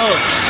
todos.